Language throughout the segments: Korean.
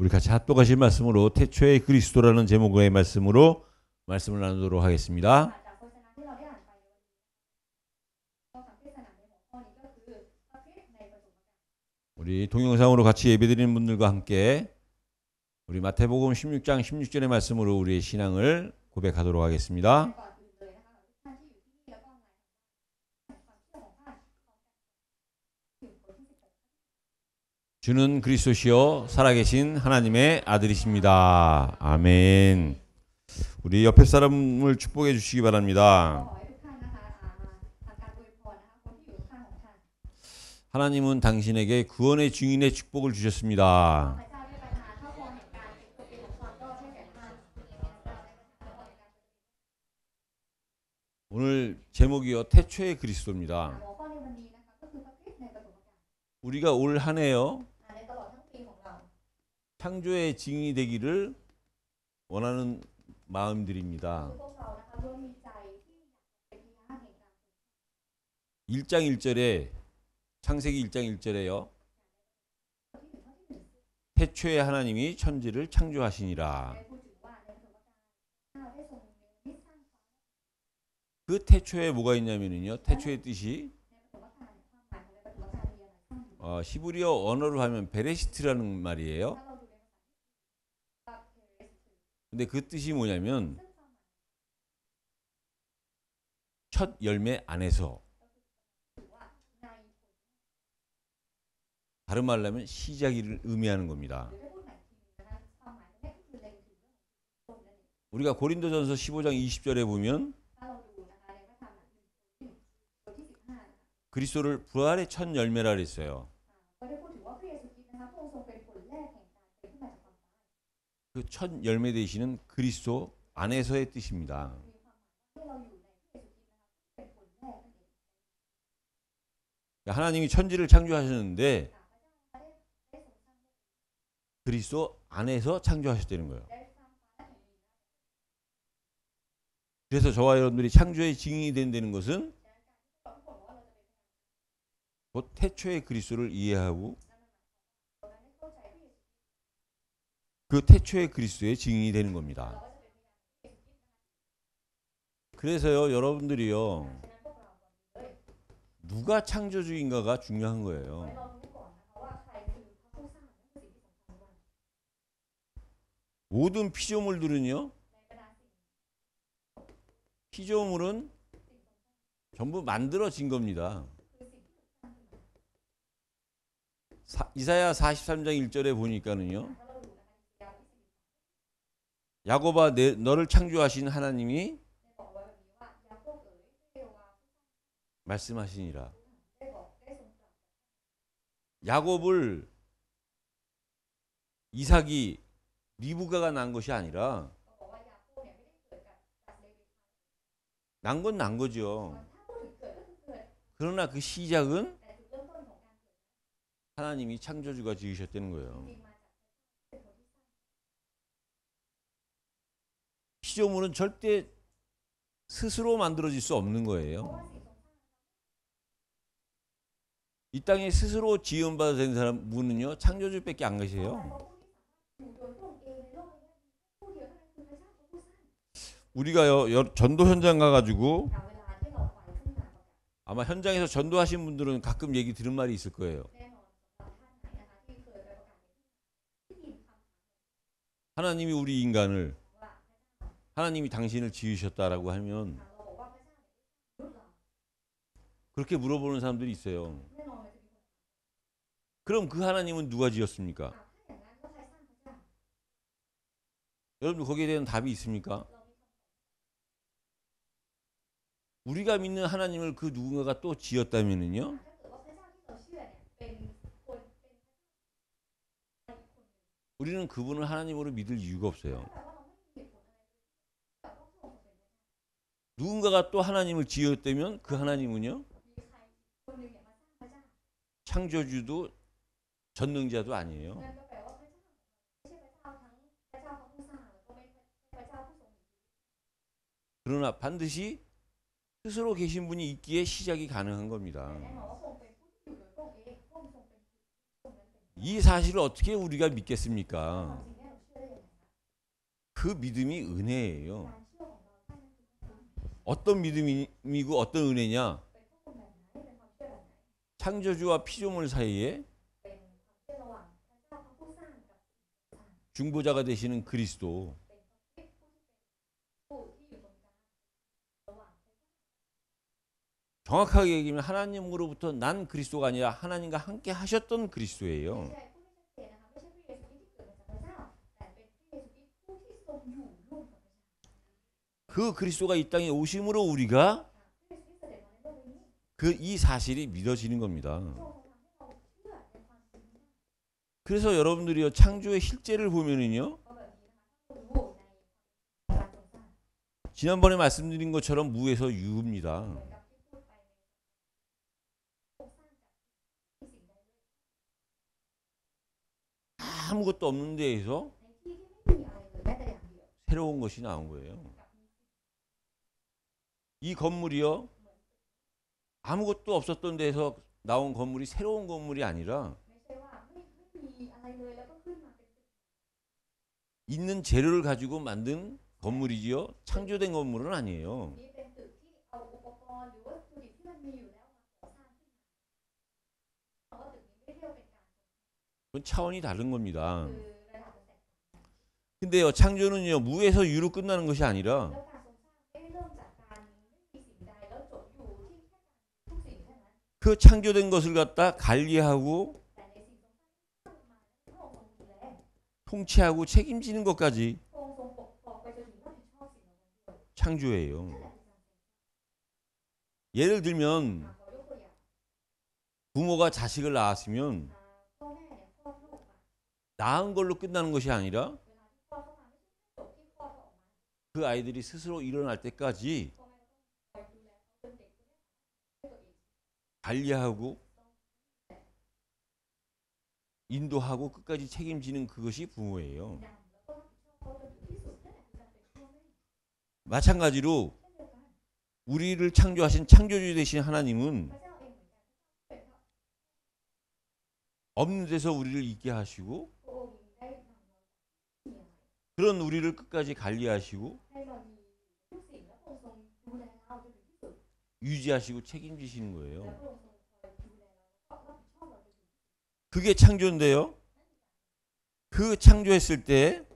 우리 같이 합독하실 말씀으로 태초의 그리스도라는 제목의 말씀으로 말씀을 나누도록 하겠습니다. 우리 동영상으로 같이 예배드리는 분들과 함께 우리 마태복음 16장 16절의 말씀으로 우리의 신앙을 고백하도록 하겠습니다. 주는 그리스도시여 살아계신 하나님의 아들이십니다. 아멘. 우리 옆에 사람을 축복해 주시기 바랍니다. 하나님은 당신에게 구원의 증인의 축복을 주셨습니다. 오늘 제목이요 태초의 그리스도입니다. 우리가 올 한해요 창조의 증인이 되기를 원하는 마음들입니다. 1장 1절에 창세기 1장 1절에요. 태초에 하나님이 천지를 창조하시니라. 그 태초에 뭐가 있냐면요. 태초의 뜻이 어, 히브리어 언어로 하면 베레시트라는 말이에요. 근데 그 뜻이 뭐냐면 첫 열매 안에서 다른 말로 하면 시작을 의미하는 겁니다. 우리가 고린도전서 15장 20절에 보면 그리스도를 부활의 첫 열매라 그랬어요. 그 첫 열매 되시는 그리스도 안에서의 뜻입니다. 하나님이 천지를 창조하셨는데 그리스도 안에서 창조하셨다는 거예요. 그래서 저와 여러분들이 창조의 증인이 된다는 것은 곧 태초의 그리스도를 이해하고 그 태초의 그리스도의 증인이 되는 겁니다. 그래서요, 여러분들이요. 누가 창조주인가가 중요한 거예요. 모든 피조물들은요. 피조물은 전부 만들어진 겁니다. 사, 이사야 43장 1절에 보니까는요. 야곱아 내, 너를 창조하신 하나님이 말씀하시니라. 야곱을 이삭이 리브가가 난 것이 아니라 난 건 난 거죠. 그러나 그 시작은 하나님이 창조주가 지으셨다는 거예요. 시조문은 절대 스스로 만들어질 수 없는 거예요. 이 땅에 스스로 지음받아 사람 문은요 창조주밖에 안 계세요. 우리가요 전도 현장 가가지고 아마 현장에서 전도하신 분들은 가끔 얘기 들은 말이 있을 거예요. 하나님이 우리 인간을 하나님이 당신을 지으셨다라고 하면 그렇게 물어보는 사람들이 있어요. 그럼 그 하나님은 누가 지었습니까? 여러분 거기에 대한 답이 있습니까? 우리가 믿는 하나님을 그 누군가가 또 지었다면은요? 우리는 그분을 하나님으로 믿을 이유가 없어요. 누군가가 또 하나님을 지었다면 그 하나님은요. 창조주도 전능자도 아니에요. 그러나 반드시 스스로 계신 분이 있기에 시작이 가능한 겁니다. 이 사실을 어떻게 우리가 믿겠습니까? 그 믿음이 은혜예요. 어떤 믿음이고 어떤 은혜냐? 창조주와 피조물 사이에 중보자가 되시는 그리스도. 정확하게 얘기하면 하나님으로부터 난 그리스도가 아니라 하나님과 함께 하셨던 그리스도예요. 그 그리스도가 이 땅에 오심으로 우리가 그 이 사실이 믿어지는 겁니다. 그래서 여러분들이요 창조의 실제를 보면은요 지난번에 말씀드린 것처럼 무에서 유입니다. 아무것도 없는 데에서 새로운 것이 나온 거예요. 이 건물이요. 아무것도 없었던 데서 나온 건물이 새로운 건물이 아니라 있는 재료를 가지고 만든 건물이지요. 창조된 건물은 아니에요. 그건 차원이 다른 겁니다. 근데요, 창조는요, 무에서 유로 끝나는 것이 아니라 그 창조된 것을 갖다 관리하고 통치하고 책임지는 것까지 창조예요. 예를 들면 부모가 자식을 낳았으면 낳은 걸로 끝나는 것이 아니라 그 아이들이 스스로 일어날 때까지 관리하고 인도하고 끝까지 책임지는 그것이 부모예요. 마찬가지로 우리를 창조하신 창조주 되신 하나님은 없는 데서 우리를 있게 하시고 그런 우리를 끝까지 관리하시고 유지하시고 책임지시는 거예요. 그게 창조인데요. 그 창조했을 때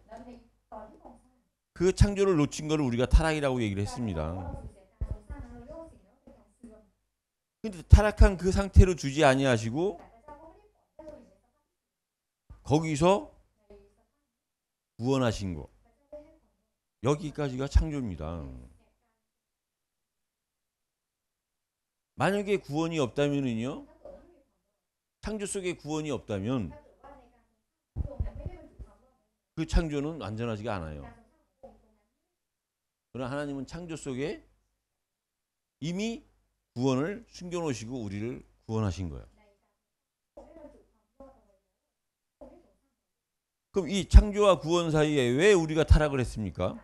그 창조를 놓친 걸 우리가 타락이라고 얘기를 했습니다. 근데 타락한 그 상태로 주지 아니하시고 거기서 구원하신 거. 여기까지가 창조입니다. 만약에 구원이 없다면은요. 창조 속에 구원이 없다면 그 창조는 완전하지가 않아요. 그러나 하나님은 창조 속에 이미 구원을 숨겨놓으시고 우리를 구원하신 거예요. 그럼 이 창조와 구원 사이에 왜 우리가 타락을 했습니까?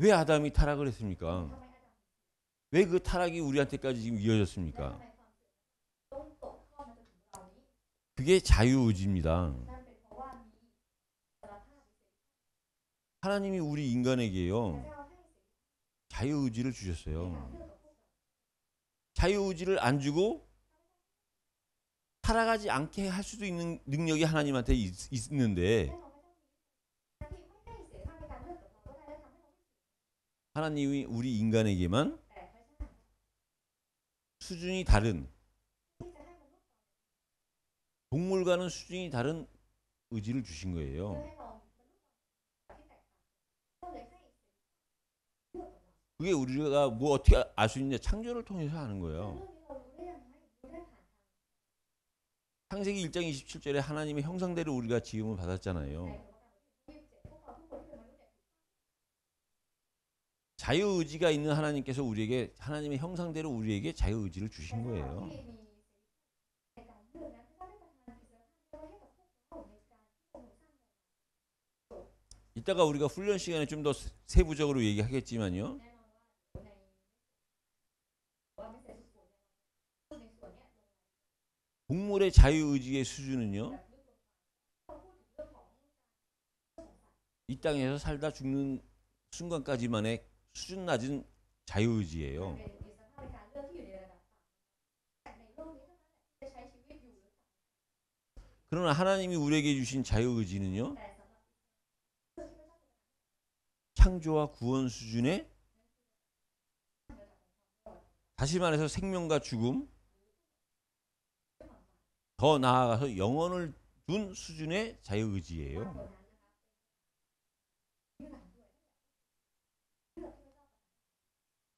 왜 아담이 타락을 했습니까? 왜 그 타락이 우리한테까지 지금 이어졌습니까? 그게 자유의지입니다. 하나님이 우리 인간에게요. 자유의지를 주셨어요. 자유의지를 안 주고 살아가지 않게 할 수도 있는 능력이 하나님한테 있, 있는데 하나님이 우리 인간에게만 네, 수준이 다른 동물과는 수준이 다른 의지를 주신 거예요. 그게 우리가 뭐 어떻게 알 수 있냐 창조를 통해서 하는 거예요. 창세기 1장 27절에 하나님의 형상대로 우리가 지음을 받았잖아요. 자유의지가 있는 하나님께서 우리에게 하나님의 형상대로 우리에게 자유의지를 주신 거예요. 이따가 우리가 훈련 시간에 좀 더 세부적으로 얘기하겠지만요. 동물의 자유의지의 수준은요. 이 땅에서 살다 죽는 순간까지만의 수준 낮은 자유의지예요. 그러나 하나님이 우리에게 주신 자유의지는요. 창조와 구원 수준의 다시 말해서 생명과 죽음 더 나아가서 영혼을 둔 수준의 자유의지예요.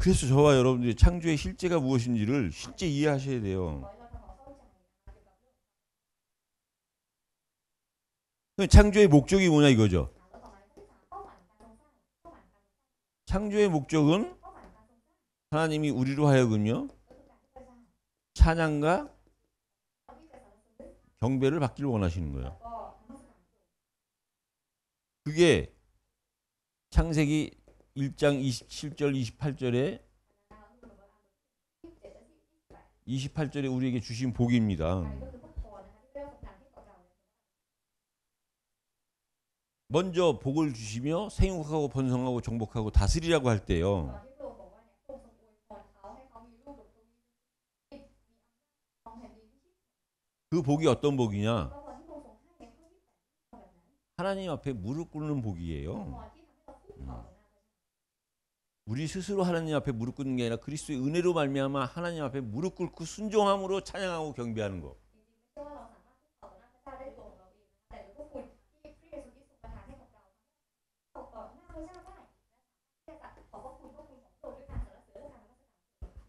그래서 저와 여러분들이 창조의 실제가 무엇인지를 실제 이해하셔야 돼요. 창조의 목적이 뭐냐 이거죠. 창조의 목적은 하나님이 우리로 하여금요. 찬양과 경배를 받기를 원하시는 거예요. 그게 창세기 1장 27절 28절에 28절에 우리에게 주신 복입니다. 먼저 복을 주시며 생육하고 번성하고 정복하고 다스리라고 할 때요. 그 복이 어떤 복이냐? 하나님 앞에 무릎 꿇는 복이에요. 음. 우리 스스로 하나님 앞에 무릎 꿇는 게 아니라 그리스도의 은혜로 말미암아 하나님 앞에 무릎 꿇고 순종함으로 찬양하고 경배하는 거.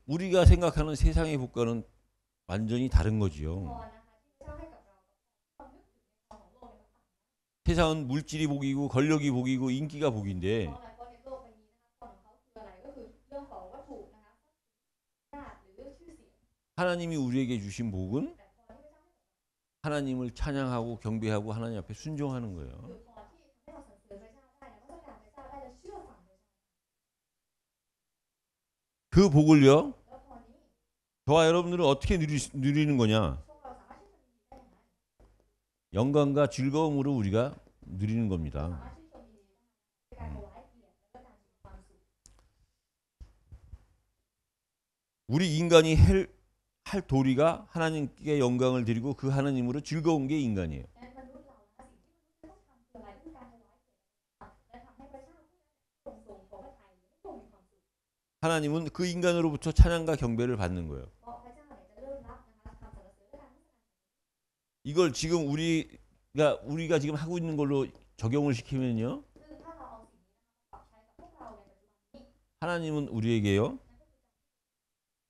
우리가 생각하는 세상의 복과는 완전히 다른 거지요. 세상은 물질이 복이고 권력이 복이고 인기가 복인데 하나님이 우리에게 주신 복은 하나님을 찬양하고 경배하고 하나님 앞에 순종하는 거예요. 그 복을요. 저와 여러분들은 어떻게 누리, 누리는 거냐? 영광과 즐거움으로 우리가 누리는 겁니다. 음. 우리 인간이 헬, 할 도리가 하나님께 영광을 드리고 그 하나님으로 즐거운 게 인간이에요. 하나님은 그 인간으로부터 찬양과 경배를 받는 거예요. 이걸 지금 우리가 우리가 지금 하고 있는 걸로 적용을 시키면요. 하나님은 우리에게요.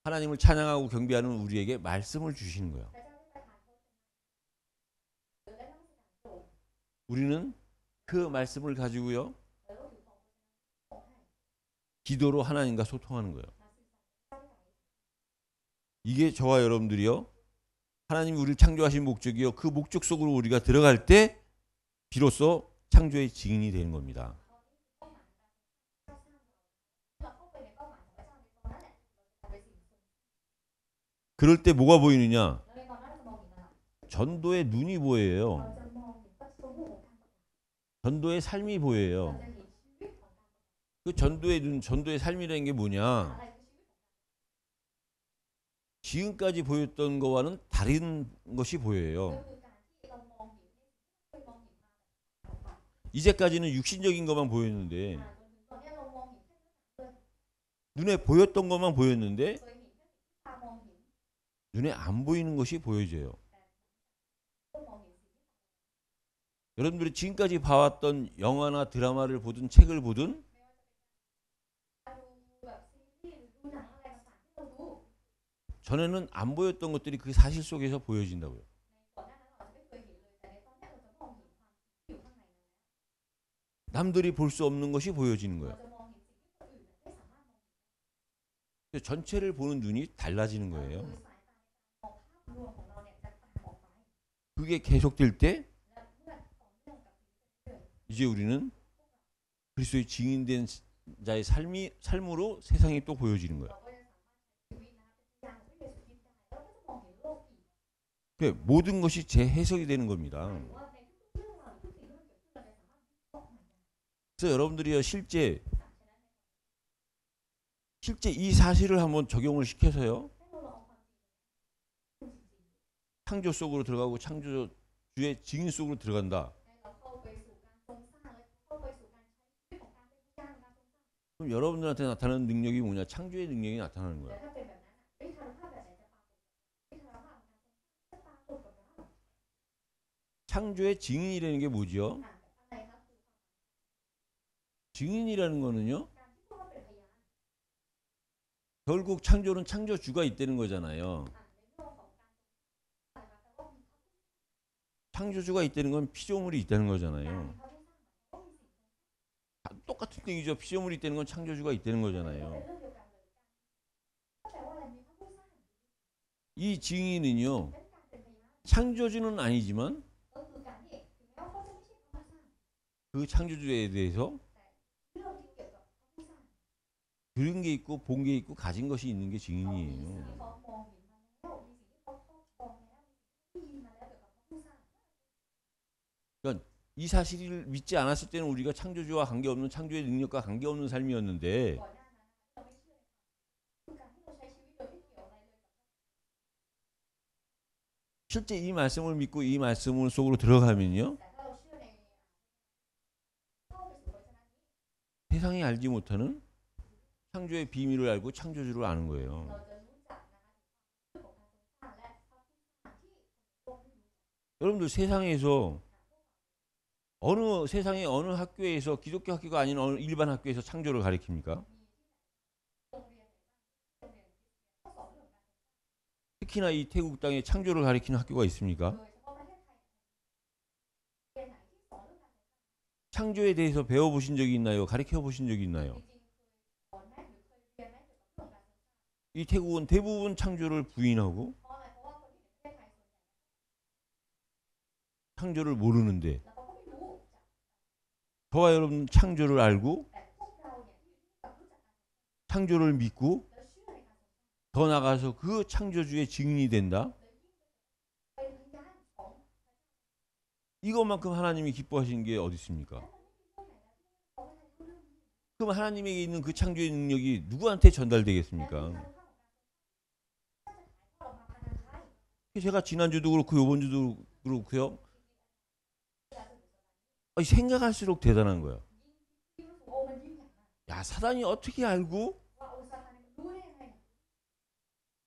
하나님을 찬양하고 경배하는 우리에게 말씀을 주시는 거예요. 우리는 그 말씀을 가지고요. 기도로 하나님과 소통하는 거예요. 이게 저와 여러분들이요. 하나님이 우리를 창조하신 목적이요. 그 목적 속으로 우리가 들어갈 때 비로소 창조의 증인이 되는 겁니다. 그럴 때 뭐가 보이느냐? 전도의 눈이 보여요. 전도의 삶이 보여요. 그 전도의 눈, 전도의 삶이라는 게 뭐냐? 지금까지 보였던 것과는 다른 것이 보여요. 이제까지는 육신적인 것만 보였는데 눈에 보였던 것만 보였는데 눈에 안 보이는 것이 보여져요. 여러분들이 지금까지 봐왔던 영화나 드라마를 보든 책을 보든 전에는 안 보였던 것들이 그 사실 속에서 보여진다고요. 남들이 볼 수 없는 것이 보여지는 거예요. 전체를 보는 눈이 달라지는 거예요. 그게 계속될 때 이제 우리는 그리스도의 증인된 자의 삶이 삶으로 세상이 또 보여지는 거야. 그 모든 것이 재해석이 되는 겁니다. 그래서 여러분들이 실제 실제 이 사실을 한번 적용을 시켜서요. 창조 속으로 들어가고 창조주의 증인 속으로 들어간다. 그럼 여러분들한테 나타나는 능력이 뭐냐? 창조의 능력이 나타나는 거야. 창조의 증인이라는 게 뭐지요? 증인이라는 거는요. 결국 창조는 창조주가 있다는 거잖아요. 창조주가 있다는 건 피조물이 있다는 거잖아요. 똑같은 얘기죠. 피조물이 있다는 건 창조주가 있다는 거잖아요. 이 증인은요. 창조주는 아니지만 그 창조주에 대해서 들은 게 있고 본 게 있고 가진 것이 있는 게 증인이에요. 그러니까 이 사실을 믿지 않았을 때는 우리가 창조주와 관계없는 창조의 능력과 관계없는 삶이었는데 실제 이 말씀을 믿고 이 말씀을 속으로 들어가면요. 세상이 알지 못하는 창조의 비밀을 알고 창조주를 아는 거예요. 여러분들 세상에서 어느 세상에 어느 학교에서 기독교 학교가 아닌 어느 일반 학교에서 창조를 가리킵니까? 특히나 이 태국 땅에 창조를 가리키는 학교가 있습니까? 창조에 대해서 배워보신 적이 있나요? 가르쳐보신 적이 있나요? 이 태국은 대부분 창조를 부인하고 창조를 모르는데 저와 여러분 창조를 알고 창조를 믿고 더 나가서 그 창조주의 증인이 된다. 이것만큼 하나님이 기뻐하시는 게 어디 있습니까? 그럼 하나님에게 있는 그 창조의 능력이 누구한테 전달되겠습니까? 제가 지난주도 그렇고 이번주도 그렇고요. 아니, 생각할수록 대단한 거야. 야 사단이 어떻게 알고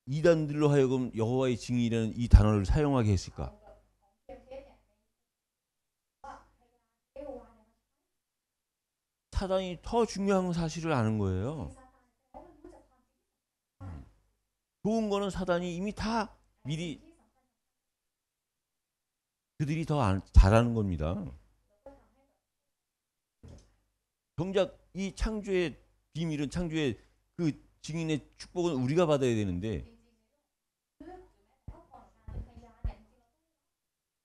이단들로 하여금 여호와의 증인이라는 이 단어를 사용하게 했을까? 사단이 더 중요한 사실을 아는 거예요. 좋은 거는 사단이 이미 다 미리 그들이 더 잘하는 겁니다. 정작 이 창조의 비밀은 창조의 그 증인의 축복은 우리가 받아야 되는데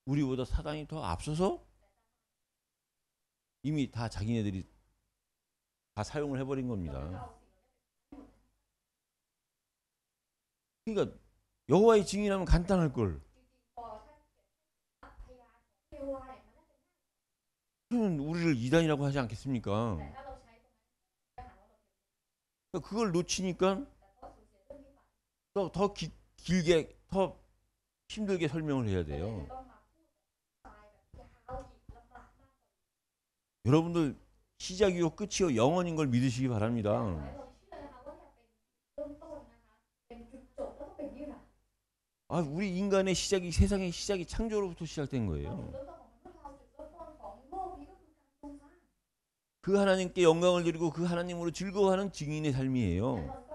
우리보다 사단이 더 앞서서 이미 다 자기네들이 다 사용을 해버린 겁니다. 그러니까 여호와의 증인하면 간단할 걸. 우리를 이단이라고 하지 않겠습니까? 그러니까 그걸 놓치니까 더, 더 길게, 더 힘들게 설명을 해야 돼요. 여러분들 시작이요 끝이요 영원인 걸 믿으시기 바랍니다. 아, 우리 인간의 시작이 세상의 시작이 창조로부터 시작된 거예요. 그 하나님께 영광을 드리고 그 하나님으로 즐거워하는 증인의 삶이에요.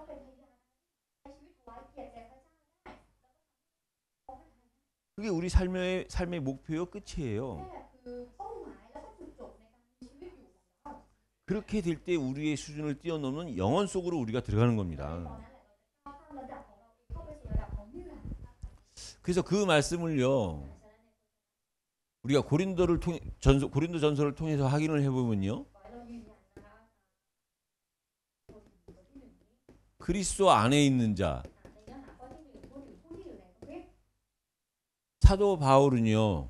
그게 우리 삶의 삶의 목표요 끝이에요. 그렇게 될 때 우리의 수준을 뛰어넘는 영원 속으로 우리가 들어가는 겁니다. 그래서 그 말씀을요. 우리가 고린도를 통해 전서 고린도 전서를 통해서 확인을 해 보면요. 그리스도 안에 있는 자. 사도 바울은요.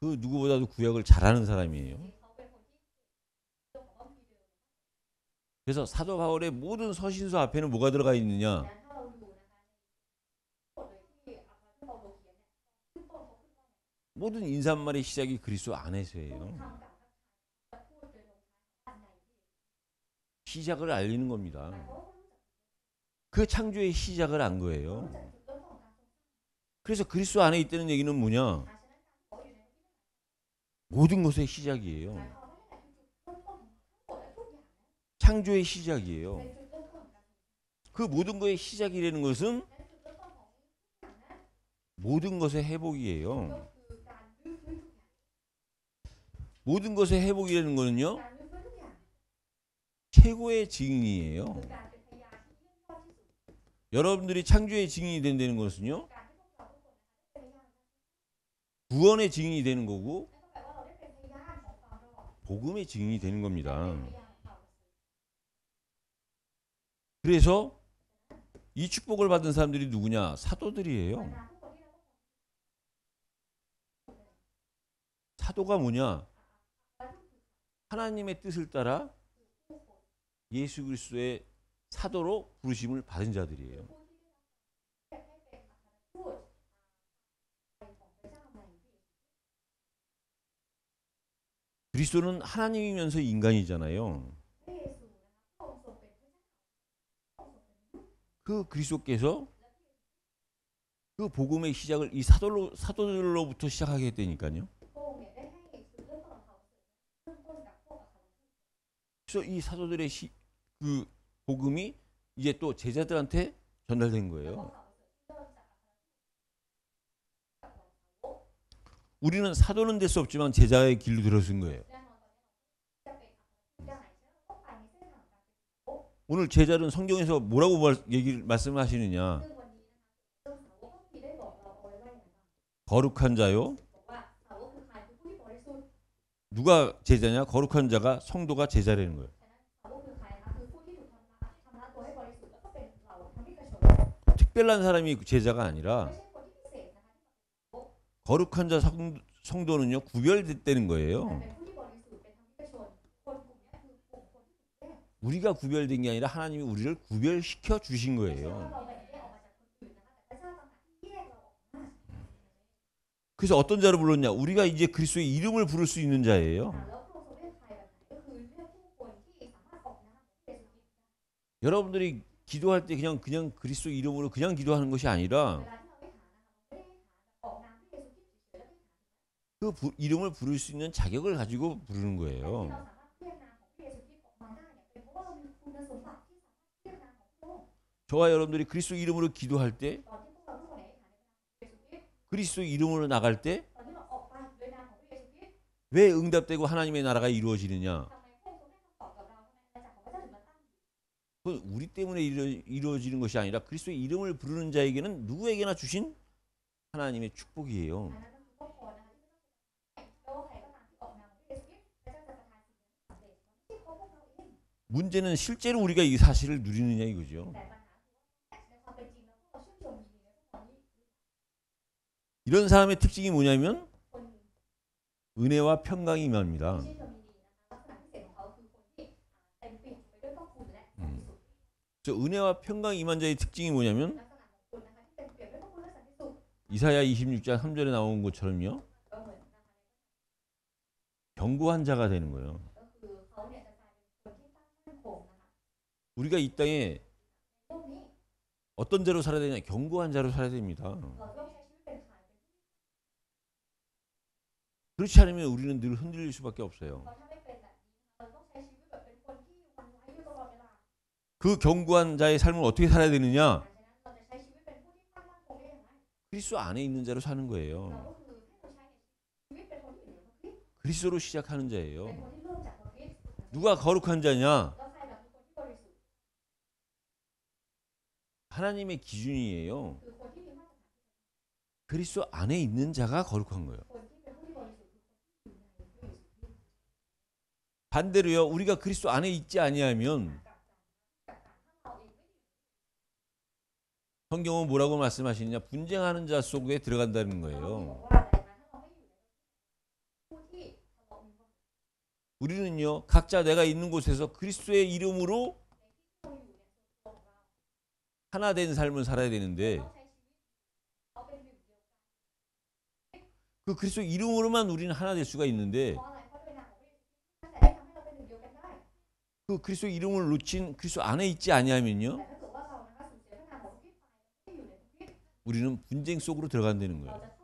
그 누구보다도 구약을 잘하는 사람이에요. 그래서 사도 바울의 모든 서신서 앞에는 뭐가 들어가 있느냐? 모든 인사말의 시작이 그리스도 안에서예요. 시작을 알리는 겁니다. 그 창조의 시작을 안 거예요. 그래서 그리스도 안에 있다는 얘기는 뭐냐? 모든 것의 시작이에요. 창조의 시작이에요. 그 모든 것의 시작이라는 것은 모든 것의 회복이에요. 모든 것의 회복이라는 것은요. 최고의 증인이에요. 여러분들이 창조의 증인이 된다는 것은요. 구원의 증인이 되는 거고 복음의 증인이 되는 겁니다. 그래서 이 축복을 받은 사람들이 누구냐? 사도들이에요. 사도가 뭐냐? 하나님의 뜻을 따라 예수 그리스도의 사도로 부르심을 받은 자들이에요. 그리스도는 하나님이면서 인간이잖아요. 그 그리스도께서 그 복음의 시작을 이 사도로 사도들로부터 시작하게 했다니까요. 그래서 이 사도들의 시, 그 복음이 이제 또 제자들한테 전달된 거예요. 우리는 사도는 될 수 없지만 제자의 길로 들어선 거예요. 오늘 제자는 성경에서 뭐라고 말, 얘기를 말씀하시느냐? 거룩한 자요. 누가 제자냐? 거룩한 자가 성도가 제자라는 거예요. 특별한 사람이 제자가 아니라 거룩한 자 성도는요 구별됐다는 거예요. 우리가 구별된 게 아니라 하나님이 우리를 구별시켜 주신 거예요. 그래서 어떤 자를 불렀냐? 우리가 이제 그리스도의 이름을 부를 수 있는 자예요. 여러분들이 기도할 때 그냥 그냥 그리스도 이름으로 그냥 기도하는 것이 아니라 그 부, 이름을 부를 수 있는 자격을 가지고 부르는 거예요. 저와 여러분들이 그리스도 이름으로 기도할 때 그리스도 이름으로 나갈 때 왜 응답되고 하나님의 나라가 이루어지느냐? 그건 우리 때문에 이루어, 지는 것이 아니라 그리스도의 이름을 부르는 자에게는 누구에게나 주신 하나님의 축복이에요. 문제는 실제로 우리가 이 사실을 누리느냐 이거죠. 이런 사람의 특징이 뭐냐면 은혜와 평강이 임합니다. 음. 은혜와 평강이 임한 자의 특징이 뭐냐면 이사야 26장 3절에 나온 것처럼요. 경고한 자가 되는 거예요. 우리가 이 땅에 어떤 자로 살아야 되냐? 경고한 자로 살아야 됩니다. 그렇지 않으면 우리는 늘 흔들릴 수밖에 없어요. 그 경고한 자의 삶을 어떻게 살아야 되느냐? 그리스도 안에 있는 자로 사는 거예요. 그리스도로 시작하는 자예요. 누가 거룩한 자냐? 하나님의 기준이에요. 그리스도 안에 있는 자가 거룩한 거예요. 반대로요. 우리가 그리스도 안에 있지 아니하면 성경은 뭐라고 말씀하시느냐? 분쟁하는 자 속에 들어간다는 거예요. 우리는요. 각자 내가 있는 곳에서 그리스도의 이름으로 하나 된 삶을 살아야 되는데 그 그리스도 이름으로만 우리는 하나 될 수가 있는데 그 그리스도 이름을 놓친 그리스도 안에 있지 아니하면요. 우리는 분쟁 속으로 들어간다는 거예요.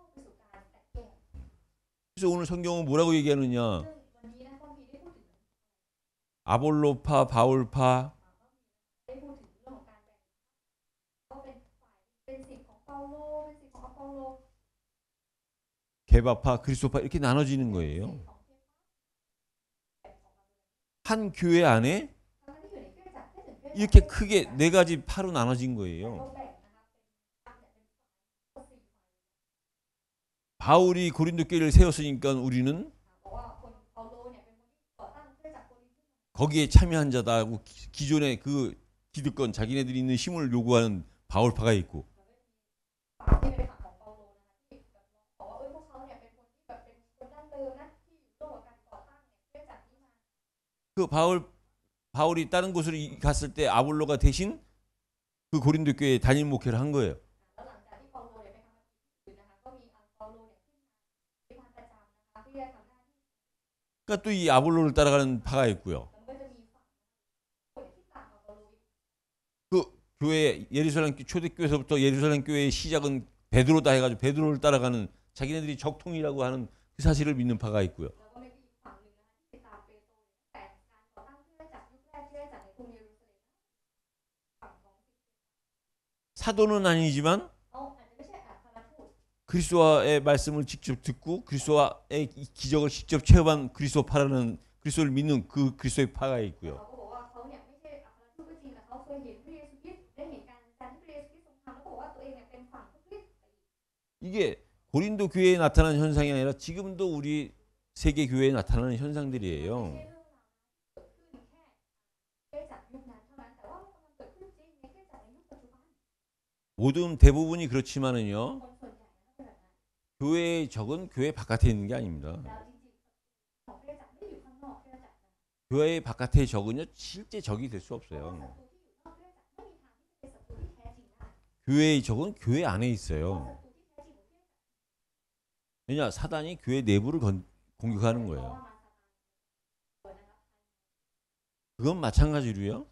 그래서 오늘 성경은 뭐라고 얘기하느냐? 아볼로파, 바울파, 개바파, 그리스도파 이렇게 나눠지는 거예요. 한 교회 안에 이렇게 크게 네 가지 파로 나눠진 거예요. 바울이 고린도 교회를 세웠으니까 우리는 거기에 참여한 자다고 기존의 그 기득권 자기네들이 있는 힘을 요구하는 바울파가 있고 그 바울 바울이 다른 곳으로 갔을 때 아볼로가 대신 그 고린도 교회에 단임 목회를 한 거예요. 그러니까 또 이 아볼로를 따라가는 파가 있고요. 그 교회 예루살렘 초대교회에서부터 예루살렘 교회의 시작은 베드로다 해가지고 베드로를 따라가는 자기네들이 적통이라고 하는 그 사실을 믿는 파가 있고요. 사도는 아니지만 그리스도의 말씀을 직접 듣고 그리스도의 기적을 직접 체험한 그리스도 파라는 그리스도를 믿는 그 그리스도의 파가 있고요. 이게 고린도 교회에 나타난 현상이 아니라 지금도 우리 세계 교회에 나타나는 현상들이에요. 모든 대부분이 그렇지만은요. 교회의 적은 교회 바깥에 있는 게 아닙니다. 교회 바깥의 적은요 실제 적이 될 수 없어요. 교회의 적은 교회 안에 있어요. 왜냐 사단이 교회 내부를 건, 공격하는 거예요. 그건 마찬가지로요.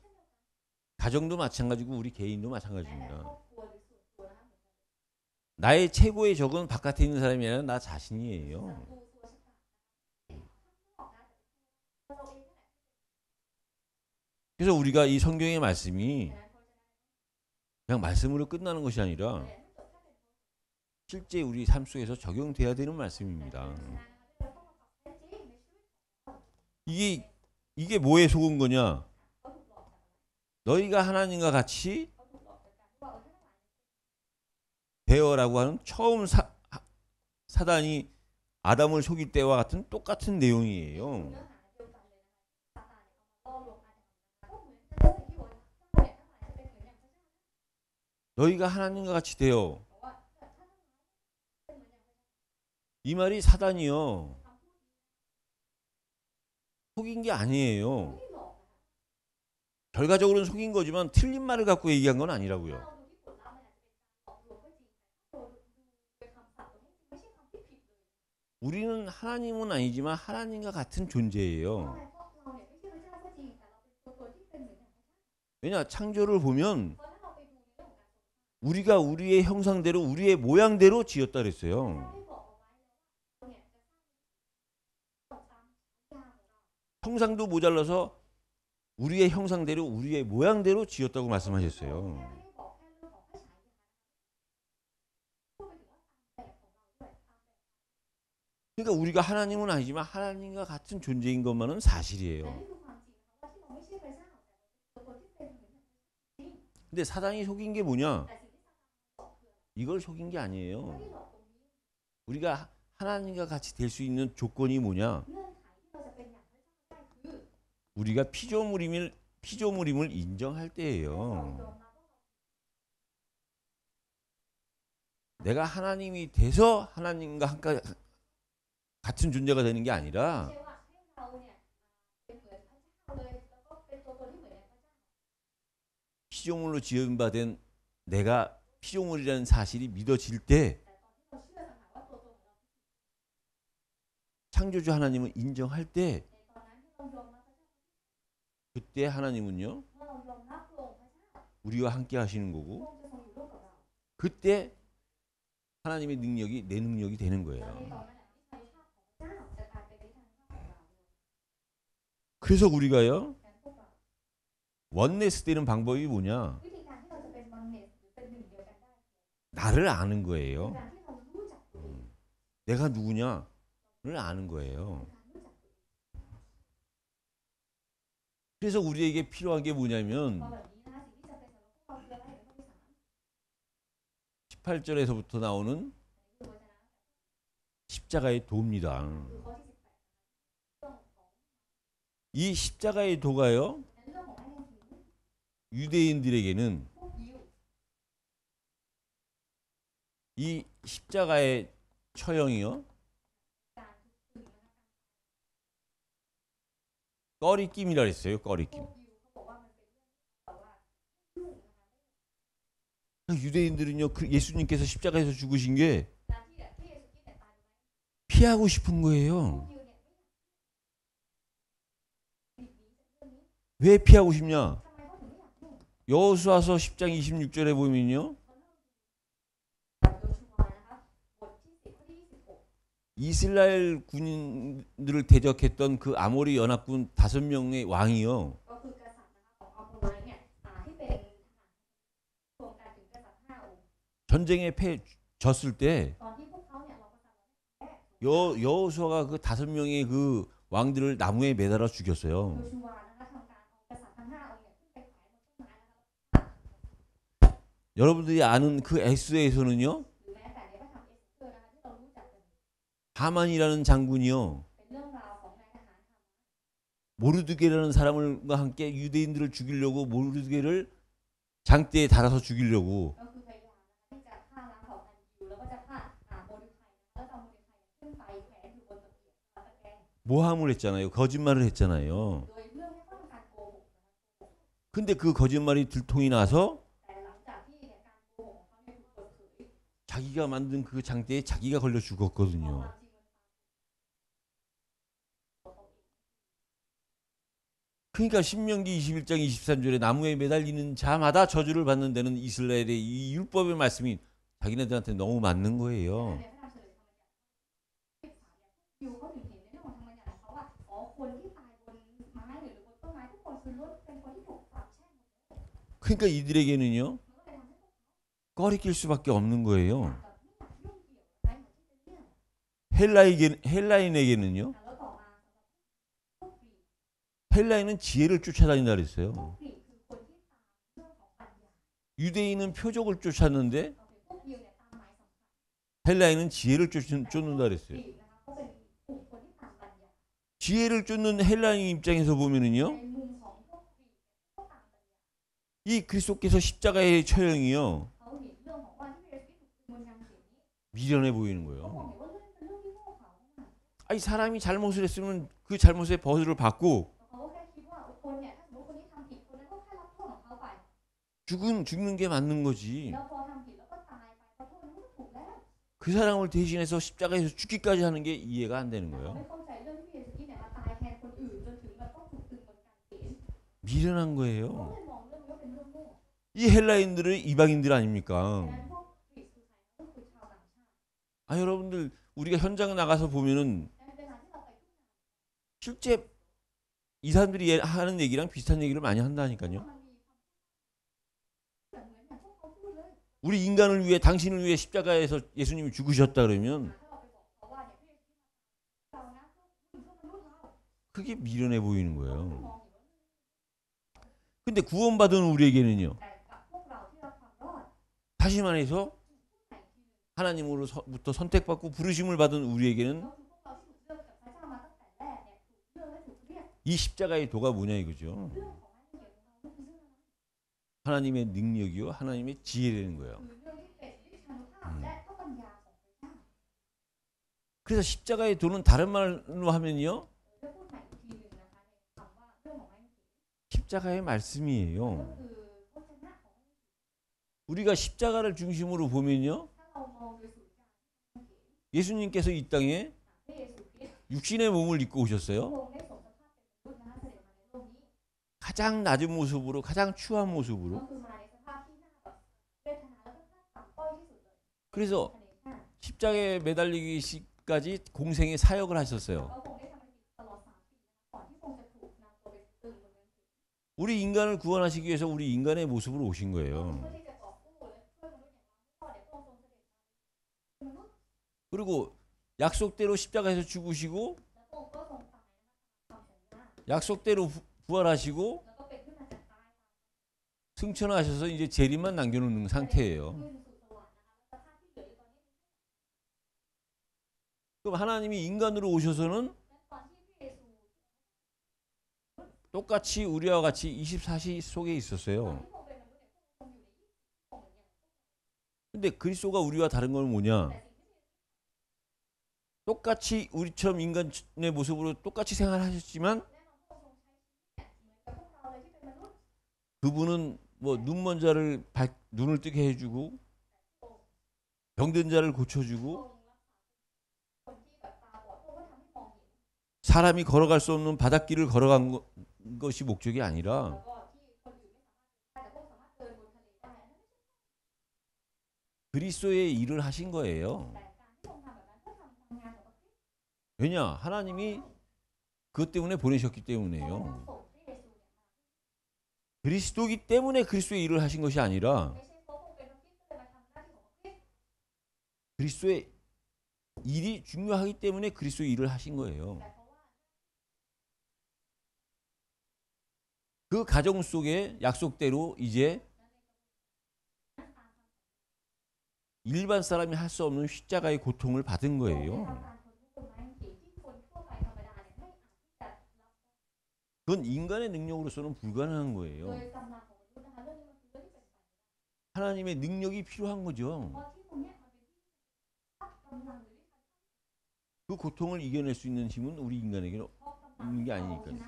가정도 마찬가지고 우리 개인도 마찬가지입니다. 나의 최고의 적은 바깥에 있는 사람이 아니라 나 자신이에요. 그래서 우리가 이 성경의 말씀이 그냥 말씀으로 끝나는 것이 아니라 실제 우리 삶 속에서 적용돼야 되는 말씀입니다. 이게 이게 뭐에 속은 거냐? 너희가 하나님과 같이 베어라고 하는 처음 사, 사단이 아담을 속일 때와 같은 똑같은 내용이에요. 너희가 하나님과 같이 되어 이 말이 사단이요. 속인 게 아니에요. 결과적으로는 속인 거지만 틀린 말을 갖고 얘기한 건 아니라고요. 우리는 하나님은 아니지만 하나님과 같은 존재예요. 왜냐 창조를 보면 우리가 우리의 형상대로 우리의 모양대로 지었다 그랬어요. 형상도 모자라서 우리의 형상대로 우리의 모양대로 지었다고 말씀하셨어요. 그러니까 우리가 하나님은 아니지만 하나님과 같은 존재인 것만은 사실이에요. 근데 사단이 속인 게 뭐냐? 이걸 속인 게 아니에요. 우리가 하나님과 같이 될 수 있는 조건이 뭐냐? 우리가 피조물임을 피조물임을 인정할 때예요. 내가 하나님이 돼서 하나님과 같은 존재가 되는 게 아니라 피조물로 지음받은 내가 피조물이라는 사실이 믿어질 때 창조주 하나님을 인정할 때 그때 하나님은요 우리와 함께 하시는 거고 그때 하나님의 능력이 내 능력이 되는 거예요. 그래서 우리가요 원네스 되는 방법이 뭐냐? 나를 아는 거예요. 내가 누구냐를 아는 거예요. 그래서 우리에게 필요한 게 뭐냐면 18절에서부터 나오는 십자가의 도입니다. 이 십자가의 도가요. 유대인들에게는 이 십자가의 처형이요. 꺼리낌이라 했어요. 꺼리낌. 유대인들은요. 그 예수님께서 십자가에서 죽으신 게 피하고 싶은 거예요. 왜 피하고 싶냐? 여호수아서 10장 26절에 보면요. 이스라엘 군인들을 대적했던 그 아모리 연합군 다섯 명의 왕이요. 전쟁에 패 졌을 때 여호수아가 그 다섯 명의 그 왕들을 나무에 매달아 죽였어요. 여러분들이 아는 그 에스에서는요. 하만이라는 장군이요. 모르드게라는 사람과 함께 유대인들을 죽이려고 모르드게를 장대에 달아서 죽이려고 모함을 했잖아요. 거짓말을 했잖아요. 근데 그 거짓말이 들통이 나서 자기가 만든 그 장대에 자기가 걸려 죽었거든요. 그러니까 신명기 21장 23절에 나무에 매달리는 자마다 저주를 받는 데는 이스라엘의 이 율법의 말씀이 자기네들한테 너무 맞는 거예요. 그러니까 이들에게는요. 꺼리낄 수밖에 없는 거예요. 헬라인에게는요. 헬라인은 지혜를 쫓아다닌다 그랬어요. 유대인은 표적을 쫓았는데 헬라인은 지혜를 쫓는다 그랬어요. 지혜를 쫓는 헬라인 입장에서 보면은요. 이 그리스도께서 십자가의 처형이요. 미련해 보이는 거예요. 아니 사람이 잘못을 했으면 그 잘못의 벌을 받고 죽은 죽는 게 맞는 거지. 그 사람을 대신해서 십자가에서 죽기까지 하는 게 이해가 안 되는 거예요. 미련한 거예요. 이 헬라인들은 이방인들 아닙니까? 아 여러분들 우리가 현장에 나가서 보면은 실제 이 사람들이 하는 얘기랑 비슷한 얘기를 많이 한다니까요. 우리 인간을 위해 당신을 위해 십자가에서 예수님이 죽으셨다 그러면 그게 미련해 보이는 거예요. 근데 구원받은 우리에게는요. 다시 말해서 하나님으로부터 선택받고 부르심을 받은 우리에게는 이 십자가의 도가 뭐냐 이거죠. 하나님의 능력이요 하나님의 지혜라는 거예요. 음. 그래서 십자가의 도는 다른 말로 하면요. 십자가의 말씀이에요. 우리가 십자가를 중심으로 보면요. 예수님께서 이 땅에 육신의 몸을 입고 오셨어요. 가장 낮은 모습으로 가장 추한 모습으로 그래서 십자에 매달리기까지 공생의 사역을 하셨어요. 우리 인간을 구원하시기 위해서 우리 인간의 모습으로 오신 거예요. 그리고 약속대로 십자가에서 죽으시고 약속대로 부활하시고 승천하셔서 이제 재림만 남겨놓는 상태예요. 그럼 하나님이 인간으로 오셔서는 똑같이 우리와 같이 24시 속에 있었어요. 근데 그리스도가 우리와 다른 건 뭐냐? 똑같이 우리처럼 인간의 모습으로 똑같이 생활하셨지만 그분은 뭐 눈먼 자를 눈을 뜨게 해주고 병든 자를 고쳐주고 사람이 걸어갈 수 없는 바닷길을 걸어간 거, 것이 목적이 아니라 그리스도의 일을 하신 거예요. 왜냐? 하나님이 그것 때문에 보내셨기 때문에요. 그리스도기 때문에 그리스도의 일을 하신 것이 아니라 그리스도의 일이 중요하기 때문에 그리스도의 일을 하신 거예요. 그 가정 속에 약속대로 이제 일반 사람이 할 수 없는 십자가의 고통을 받은 거예요. 그건 인간의 능력으로서는 불가능한 거예요. 하나님의 능력이 필요한 거죠. 그 고통을 이겨낼 수 있는 힘은 우리 인간에게는 없는 게 아니니까요.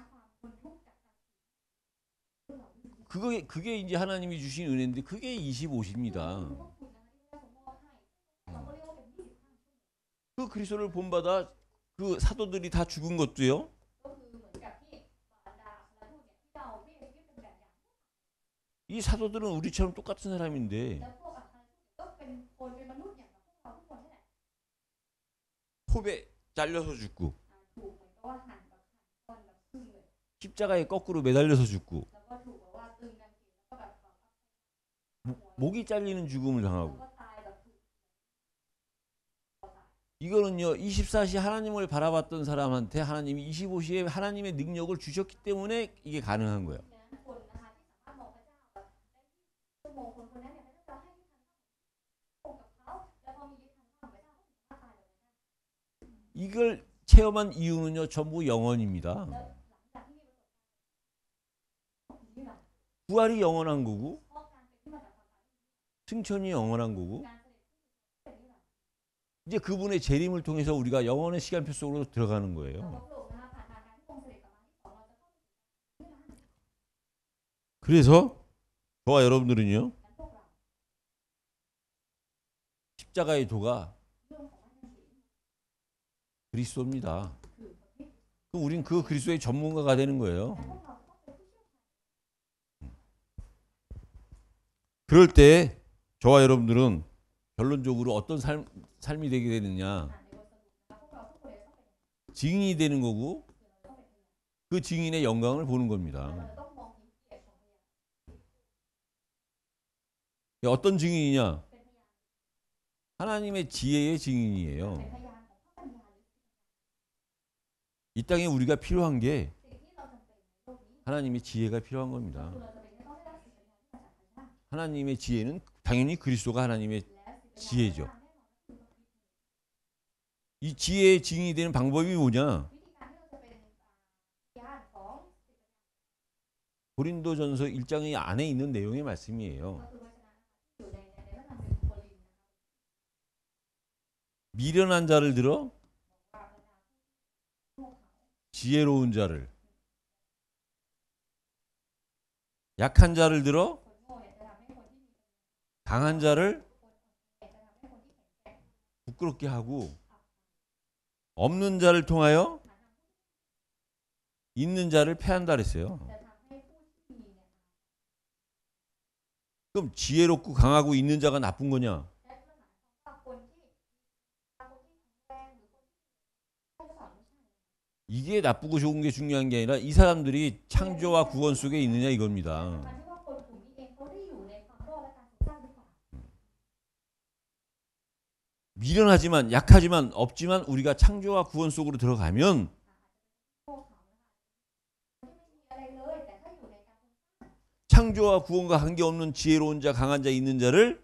그게, 그게 이제 하나님이 주신 은혜인데 그게 25시입니다. 그 그리스도를 본받아 그 사도들이 다 죽은 것도요. 이 사도들은 우리처럼 똑같은 사람인데 호배 잘려서 죽고 십자가에 거꾸로 매달려서 죽고 목이 잘리는 죽음을 당하고 이거는요 24시 하나님을 바라봤던 사람한테 하나님이 25시에 하나님의 능력을 주셨기 때문에 이게 가능한 거예요. 이걸 체험한 이유는요. 전부 영원입니다. 부활이 영원한 거고 승천이 영원한 거고 이제 그분의 재림을 통해서 우리가 영원의 시간표 속으로 들어가는 거예요. 그래서 저와 여러분들은요. 십자가의 도가 그리스도입니다. 그럼 우린 그 그리스도의 전문가가 되는 거예요. 그럴 때 저와 여러분들은 결론적으로 어떤 삶, 삶이 되게 되느냐. 증인이 되는 거고 그 증인의 영광을 보는 겁니다. 어떤 증인이냐? 하나님의 지혜의 증인이에요. 이 땅에 우리가 필요한 게 하나님의 지혜가 필요한 겁니다. 하나님의 지혜는 당연히 그리스도가 하나님의 지혜죠. 이 지혜의 증인이 되는 방법이 뭐냐? 고린도전서 1장 안에 있는 내용의 말씀이에요. 미련한 자를 들어 지혜로운 자를 약한 자를 들어 강한 자를 부끄럽게 하고 없는 자를 통하여 있는 자를 패한다 그랬어요. 그럼 지혜롭고 강하고 있는 자가 나쁜 거냐? 이게 나쁘고 좋은 게 중요한 게 아니라 이 사람들이 창조와 구원 속에 있느냐 이겁니다. 미련하지만 약하지만 없지만 우리가 창조와 구원 속으로 들어가면 창조와 구원과 관계없는 지혜로운 자 강한 자 있는 자를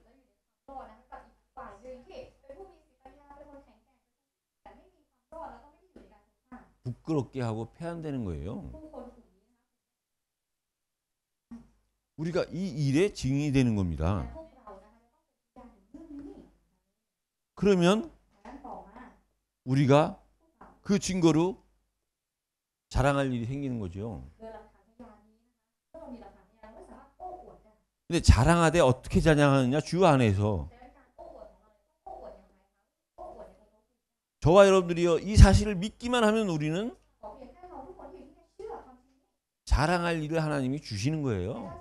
부끄럽게 하고 패한되는 거예요. 우리가 이 일에 증인이 되는 겁니다. 그러면 우리가 그 증거로 자랑할 일이 생기는 거죠. 근데 자랑하되 어떻게 자랑하느냐 주 안에서 저와 여러분들이요 이 사실을 믿기만 하면 우리는 자랑할 일을 하나님이 주시는 거예요.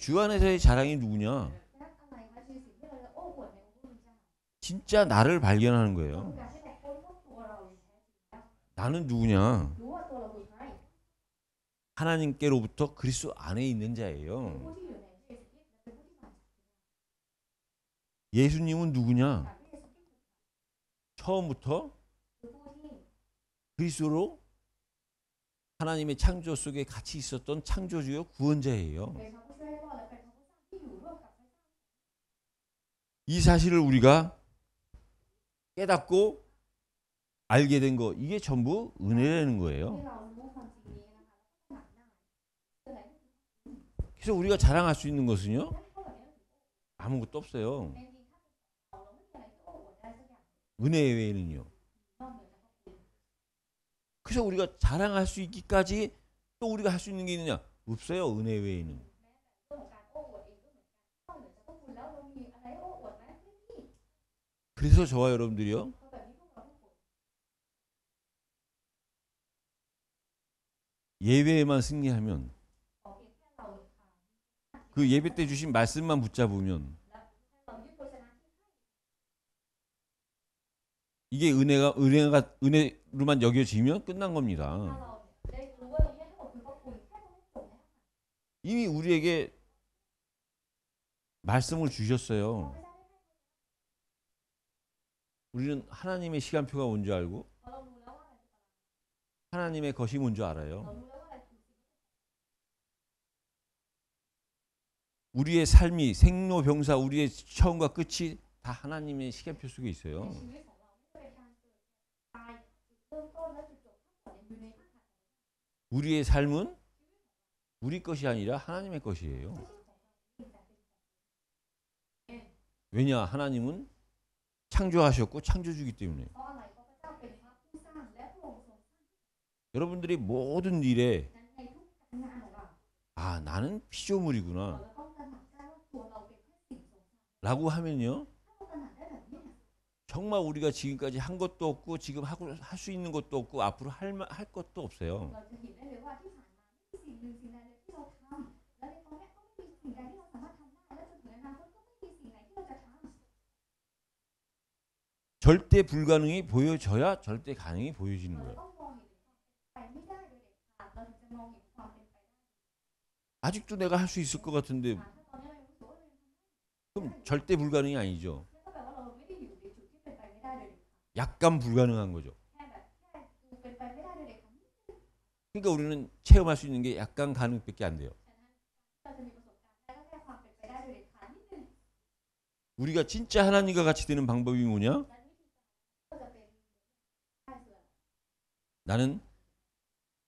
주 안에서의 자랑이 누구냐? 진짜 나를 발견하는 거예요. 나는 누구냐? 하나님께로부터 그리스도 안에 있는 자예요. 예수님은 누구냐? 처음부터 그리스도로 하나님의 창조 속에 같이 있었던 창조주요 구원자예요. 이 사실을 우리가 깨닫고 알게 된 거 이게 전부 은혜라는 거예요. 그래서 우리가 자랑할 수 있는 것은요 아무것도 없어요. 은혜 외에는요. 그래서 우리가 자랑할 수 있기까지 또 우리가 할 수 있는 게 있느냐? 없어요. 은혜 외에는. 그래서 저와 여러분들이요. 예배에만 승리하면 그 예배 때 주신 말씀만 붙잡으면 이게 은혜가 은혜가 은혜로만 여겨지면 끝난 겁니다. 이미 우리에게 말씀을 주셨어요. 우리는 하나님의 시간표가 뭔 줄 알고 하나님의 것이 뭔 줄 알아요. 우리의 삶이 생로병사 우리의 처음과 끝이 다 하나님의 시간표 속에 있어요. 우리의 삶은 우리 것이 아니라 하나님의 것이에요. 왜냐? 하나님은 창조하셨고 창조주기 때문에. 여러분들이 모든 일에 아 나는 피조물이구나 라고 하면요 정말 우리가 지금까지 한 것도 없고 지금 하고 할 수 있는 것도 없고 앞으로 할, 할 것도 없어요. 절대 불가능이 보여져야 절대 가능이 보여지는 거예요. 아직도 내가 할 수 있을 것 같은데 그럼 절대 불가능이 아니죠. 약간 불가능한 거죠. 그러니까 우리는 체험할 수 있는 게 약간 가능밖에 안 돼요. 우리가 진짜 하나님과 같이 되는 방법이 뭐냐? 나는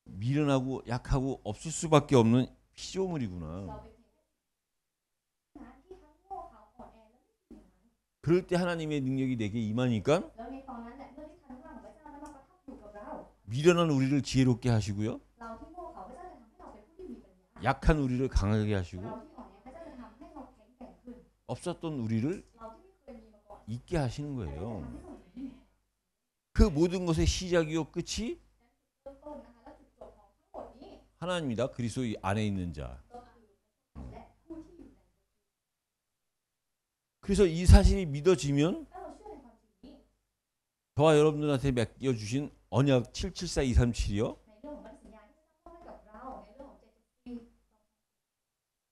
미련하고 약하고 없을 수밖에 없는 피조물이구나. 그럴 때 하나님의 능력이 내게 임하니까 미련한 우리를 지혜롭게 하시고요. 약한 우리를 강하게 하시고 없었던 우리를 있게 하시는 거예요. 그 모든 것의 시작이요 끝이 하나님이다. 그리스도 안에 있는 자. 그래서 이 사실이 믿어지면 저와 여러분들한테 맡겨주신 언약 774237이요.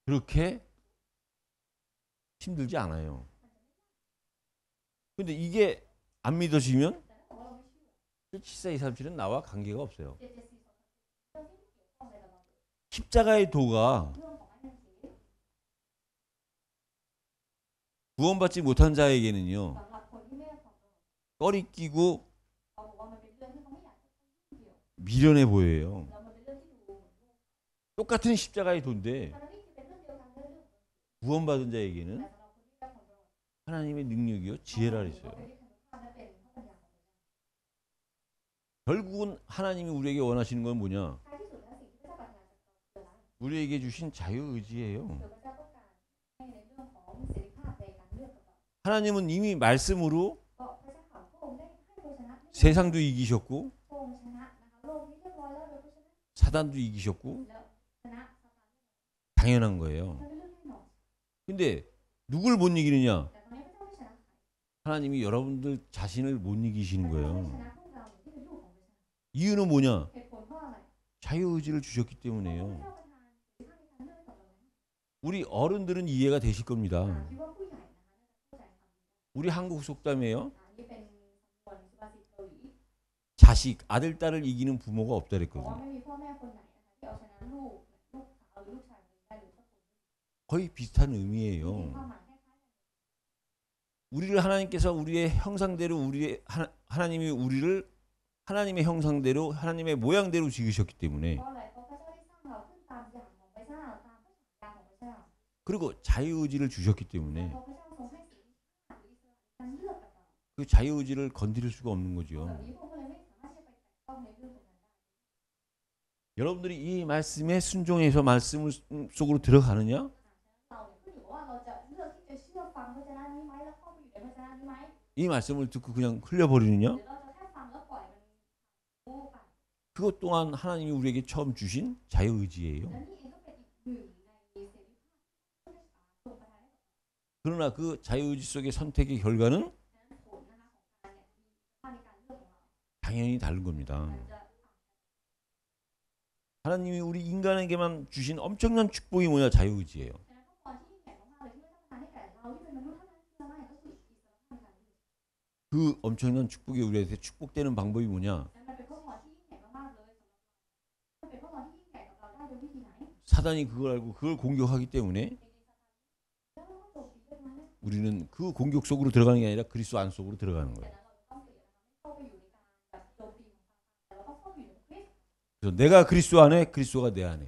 그렇게 힘들지 않아요. 근데 이게 안 믿어지면 74237은 나와 관계가 없어요. 십자가의 도가 구원받지 못한 자에게는요. 꺼리끼고 미련해 보여요. 똑같은 십자가의 돈데 구원받은 자에게는 하나님의 능력이요 지혜라 했어요. 결국은 하나님이 우리에게 원하시는 건 뭐냐? 우리에게 주신 자유 의지예요. 하나님은 이미 말씀으로 세상도 이기셨고 사단도 이기셨고 당연한 거예요. 근데 누굴 못 이기느냐? 하나님이 여러분들 자신을 못 이기시는 거예요. 이유는 뭐냐? 자유의지를 주셨기 때문에요. 우리 어른들은 이해가 되실 겁니다. 우리 한국 속담이에요. 자식, 아들, 딸을 이기는 부모가 없다랬거든요. 거의 비슷한 의미예요. 우리를 하나님께서 우리의 형상대로 우리의 하나, 하나님이 우리를 하나님의 형상대로 하나님의 모양대로 지으셨기 때문에 그리고 자유의지를 주셨기 때문에 그 자유의지를 건드릴 수가 없는 거죠. 여러분들이 이 말씀에 순종해서 말씀 속으로 들어가느냐? 이 말씀을 듣고 그냥 흘려버리느냐? 그것 또한 하나님이 우리에게 처음 주신 자유의지예요. 그러나 그 자유의지 속의 선택의 결과는 당연히 다른 겁니다. 하나님이 우리 인간에게만 주신 엄청난 축복이 뭐냐 자유의지예요. 그 엄청난 축복이 우리한테 축복되는 방법이 뭐냐? 사단이 그걸 알고 그걸 공격하기 때문에 우리는 그 공격 속으로 들어가는 게 아니라 그리스도 안 속으로 들어가는 거예요. 그래서 내가 그리스도 안에 그리스도가 내 안에.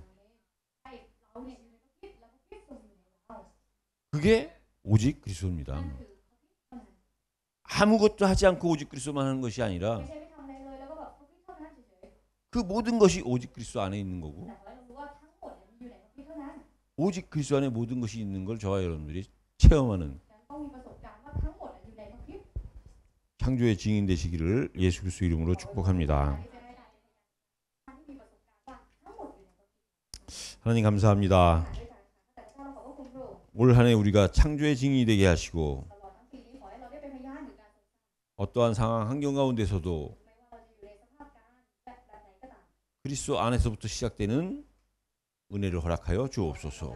그게 오직 그리스도입니다. 아무것도 하지 않고 오직 그리스도만 하는 것이 아니라 그 모든 것이 오직 그리스도 안에 있는 거고 오직 그리스도 안에 모든 것이 있는 걸 저와 여러분들이 체험하는 창조의 증인 되시기를 예수 그리스도 이름으로 축복합니다. 하나님 감사합니다. 올 한해 우리가 창조의 증인이 되게 하시고 어떠한 상황 환경 가운데서도 그리스도 안에서부터 시작되는 은혜를 허락하여 주옵소서.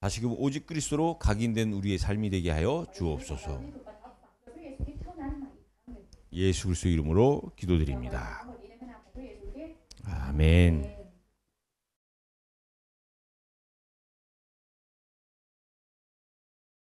다시금 오직 그리스도로 각인된 우리의 삶이 되게 하여 주옵소서. 예수 그리스도 이름으로 기도드립니다. 아멘.